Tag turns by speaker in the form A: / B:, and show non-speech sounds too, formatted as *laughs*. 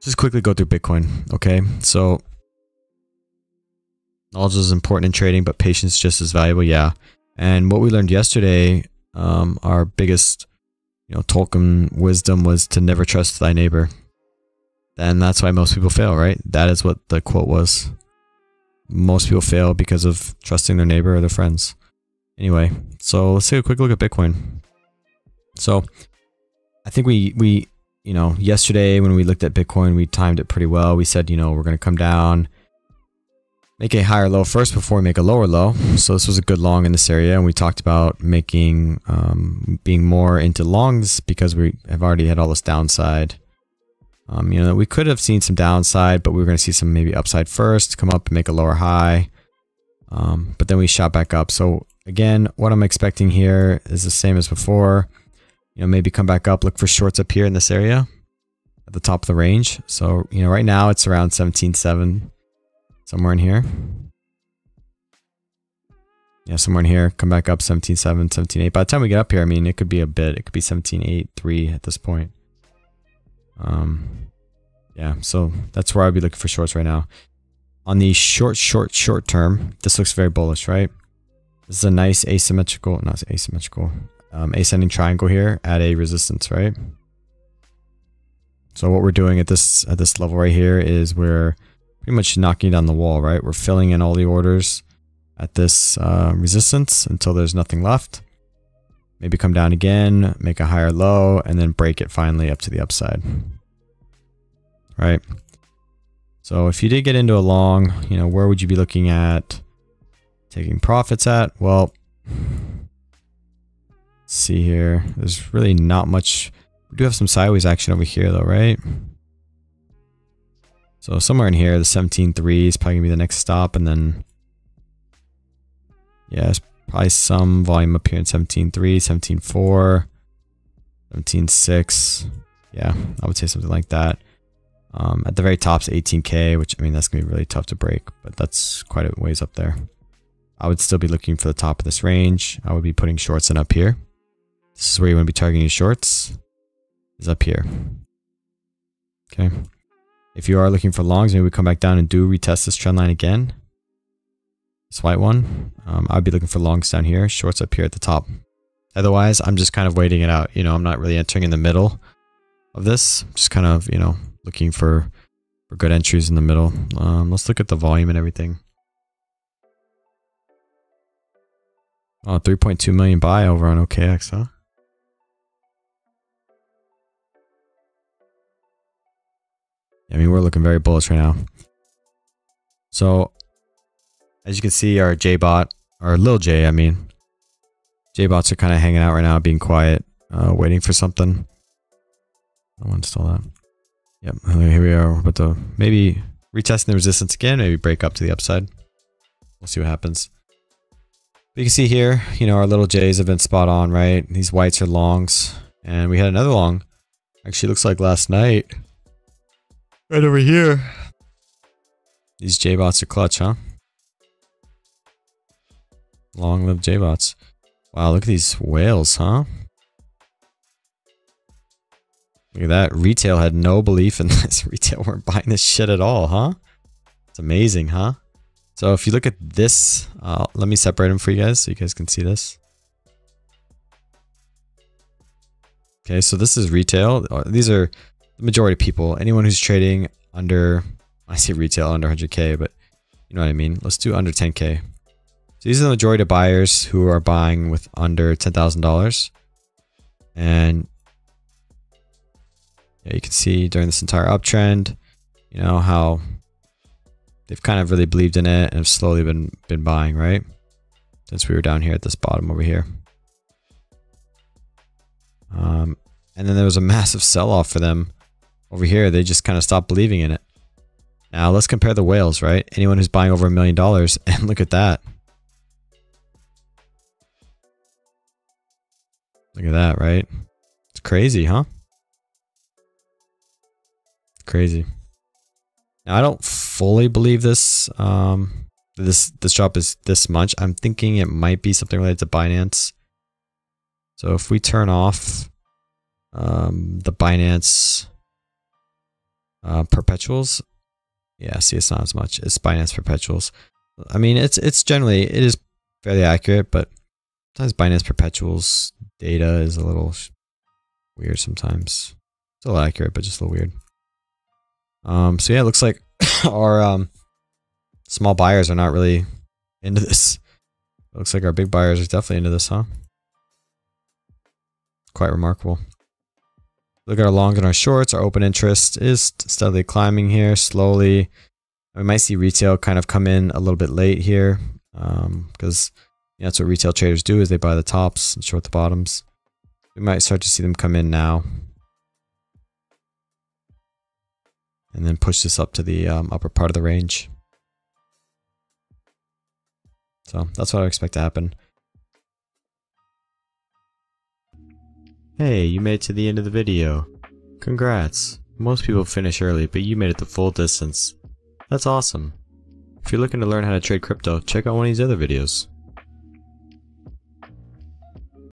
A: Just quickly go through Bitcoin. Okay, so knowledge is important in trading, but patience just as valuable. Yeah, and what we learned yesterday, um, our biggest, you know, Tolkien wisdom was to never trust thy neighbor. And that's why most people fail, right? That is what the quote was. Most people fail because of trusting their neighbor or their friends. Anyway, so let's take a quick look at Bitcoin. So I think we we you know, yesterday when we looked at Bitcoin, we timed it pretty well. We said, you know, we're going to come down, make a higher low first before we make a lower low. So this was a good long in this area. And we talked about making, um, being more into longs because we have already had all this downside. Um, you know, we could have seen some downside, but we were going to see some maybe upside first, come up and make a lower high. Um, but then we shot back up. So again, what I'm expecting here is the same as before you know, maybe come back up, look for shorts up here in this area at the top of the range. So, you know, right now it's around 17.7, somewhere in here. Yeah, somewhere in here, come back up 17.7, 17.8. By the time we get up here, I mean, it could be a bit. It could be 17.8, 3 at this point. Um, yeah, so that's where I'd be looking for shorts right now. On the short, short, short term, this looks very bullish, right? This is a nice asymmetrical, not asymmetrical, um, ascending triangle here at a resistance, right? So what we're doing at this at this level right here is we're pretty much knocking down the wall, right? We're filling in all the orders at this uh, resistance until there's nothing left. Maybe come down again, make a higher low, and then break it finally up to the upside. Right? So if you did get into a long, you know, where would you be looking at taking profits at? Well, see here. There's really not much. We do have some sideways action over here though, right? So somewhere in here, the 17.3 is probably gonna be the next stop, and then yeah, there's probably some volume up here in 17.3, 17.4, 17.6. Yeah, I would say something like that. Um, at the very top's 18k, which I mean that's gonna be really tough to break, but that's quite a ways up there. I would still be looking for the top of this range. I would be putting shorts in up here. This is where you want to be targeting your shorts. Is up here. Okay. If you are looking for longs, maybe we come back down and do retest this trend line again. This white one. Um, I'd be looking for longs down here, shorts up here at the top. Otherwise, I'm just kind of waiting it out. You know, I'm not really entering in the middle of this. Just kind of, you know, looking for, for good entries in the middle. Um, let's look at the volume and everything. Oh, 3.2 million buy over on OKX, huh? I mean, we're looking very bullish right now. So, as you can see, our JBot, our little J, I mean, JBots are kind of hanging out right now, being quiet, uh, waiting for something. I'll install that. Yep, here we are. But the maybe retesting the resistance again, maybe break up to the upside. We'll see what happens. But you can see here, you know, our little J's have been spot on, right? These whites are longs. And we had another long. Actually, looks like last night. Right over here. These J-bots are clutch, huh? Long live J-bots. Wow, look at these whales, huh? Look at that. Retail had no belief in *laughs* this. Retail weren't buying this shit at all, huh? It's amazing, huh? So if you look at this, uh, let me separate them for you guys so you guys can see this. Okay, so this is retail. Uh, these are the majority of people, anyone who's trading under, I say retail under 100k, but you know what I mean. Let's do under 10k. So these are the majority of buyers who are buying with under $10,000. And yeah, you can see during this entire uptrend, you know, how they've kind of really believed in it and have slowly been, been buying, right? Since we were down here at this bottom over here. Um, and then there was a *laughs* massive sell-off for them over here, they just kind of stopped believing in it. Now let's compare the whales, right? Anyone who's buying over a million dollars, *laughs* and look at that. Look at that, right? It's crazy, huh? Crazy. Now I don't fully believe this. Um, this this drop is this much. I'm thinking it might be something related to Binance. So if we turn off um, the Binance uh, perpetuals, yeah, see, it's not as much. It's Binance perpetuals. I mean, it's it's generally it is fairly accurate, but sometimes Binance perpetuals data is a little weird sometimes. Still accurate, but just a little weird. Um, so yeah, it looks like *laughs* our um, small buyers are not really into this. It looks like our big buyers are definitely into this, huh? Quite remarkable. Look at our long and our shorts. Our open interest is steadily climbing here, slowly. We might see retail kind of come in a little bit late here because um, yeah, that's what retail traders do is they buy the tops and short the bottoms. We might start to see them come in now. And then push this up to the um, upper part of the range. So that's what I expect to happen. Hey, you made it to the end of the video. Congrats. Most people finish early, but you made it the full distance. That's awesome. If you're looking to learn how to trade crypto, check out one of these other videos.